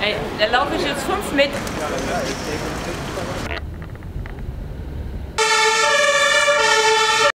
Ey, da laufe ich jetzt fünf mit.